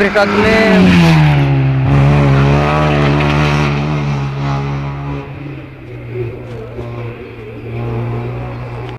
मेरे में